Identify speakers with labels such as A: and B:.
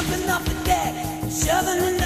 A: jumping off the deck, shoving in